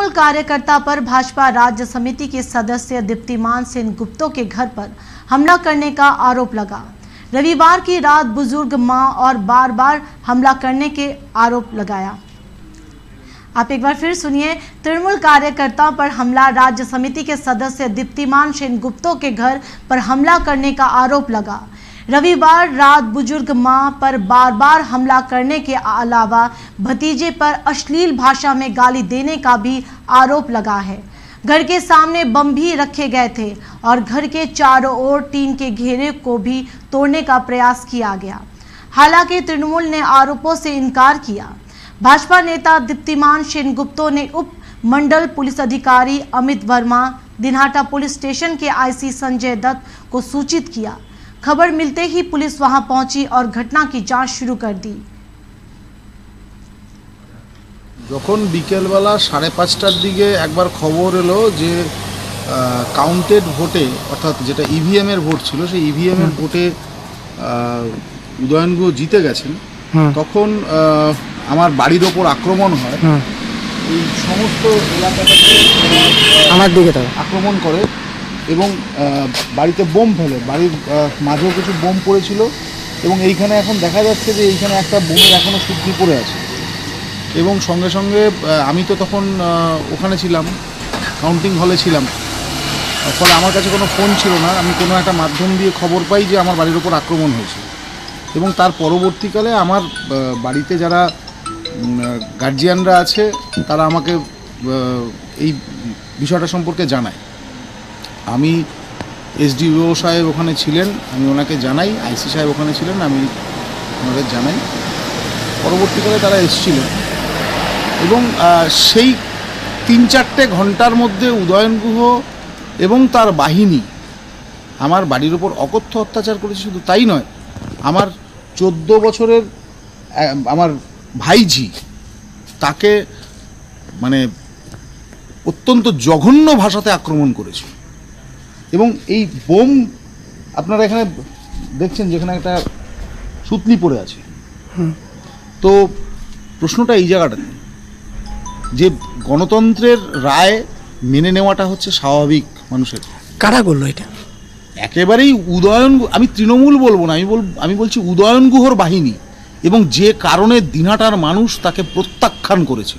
तृणमूल कार्यकर्ता पर भाजपा राज्य समिति के सदस्य दीप्तिमान सेन गुप्तो के घर पर हमला करने का आरोप लगा। रविवार की रात बुज़ुर्ग माँ और बार बार हमला करने के आरोप लगाया। आप एक बार फिर सुनिए, तृणमूल कार्यकर्ताओं पर हमला राज्य समिति के सदस्य दीप्तिमान सेन गुप्तो के घर पर हमला करने का आरोप लगा। रविवार रात बुज़ुर्ग माँ पर बार बार हमला करने के अलावा भतीजे पर अश्लील भाषा में गाली देने का भी आरोप लगा है। घर के सामने बम भी रखे गए थे और घर के चारों ओर टीन के घेरे को भी तोड़ने का प्रयास किया गया। हालाँकि तृणमूल ने आरोपों से इनकार किया। भाजपा नेता दीप्तिमान सेन गुप्तो ने उप मंडल पुलिस अधिकारी अमित वर्मा, दिनहाटा पुलिस स्टेशन के आईसी संजय दत्त को सूचित किया खबर मिलते ही पुलिस वहां पहुंची और घटना की जांच शुरू कर दी যখন বিকেলবেলা সাড়ে পাঁচটার দিকে একবার খবর এলো যে কাউন্টেড ভোটে অর্থাৎ যেটা ইভিএম এর ভোট ছিল সেই ইভিএম এর ভোটে আহ, উদয়ন গুহ জিতে গেছেন হুম তখন আহ, আমার বাড়ির ওপর আক্রমণ হয় হুম এই সমস্ত এলাকাটাকে আহ, আমার দিকে তো আক্রমণ করে এবং বাড়িতে বোম ফেলে, বাড়ির মাঝেও কিছু বোম পড়েছিল এবং এইখানে এখন দেখা যাচ্ছে যে এইখানে একটা বোমের এখনও সুতলি পড়ে আছে। এবং সঙ্গে সঙ্গে আমি তো তখন ওখানে ছিলাম কাউন্টিং হলে ছিলাম। ফলে আমার কাছে কোনো ফোন ছিল না, আমি কোনো একটা মাধ্যম দিয়ে খবর পাই যে আমার বাড়ির ওপর আক্রমণ হয়েছে। এবং তার পরবর্তীকালে আমার বাড়িতে যারা গার্জিয়ানরা আছে, তারা আমাকে এই বিষয়টা সম্পর্কে জানায়। আমি এসডিও সাহেব ওখানে ছিলেন, আমি ওনাকে জানাই, আইসি সাহেব ওখানে ছিলেন, আমি ওনাদের জানাই। পরবর্তীকালে তারা এসেছিলেন। এবং সেই তিন চারটে ঘণ্টার মধ্যে উদয়ন গুহ এবং তার বাহিনী আমার বাড়ির ওপর অকথ্য অত্যাচার করেছে, শুধু তাই নয়, আমার চোদ্দ বছরের আমার ভাইঝি তাকে মানে অত্যন্ত জঘন্য ভাষাতে আক্রমণ করেছে। এবং এই বোম আপনারা এখানে দেখছেন যেখানে একটা সুতলি পড়ে আছে। তো প্রশ্নটা এই জায়গাটাতে যে গণতন্ত্রের রায় মেনে নেওয়াটা হচ্ছে স্বাভাবিক মানুষের। কারা করল এটা? একেবারেই উদয়ন আমি তৃণমূল বলব না আমি বল আমি বলছি উদয়ন গুহর বাহিনী এবং যে কারণে দিনাটার মানুষ তাকে প্রত্যাখ্যান করেছে।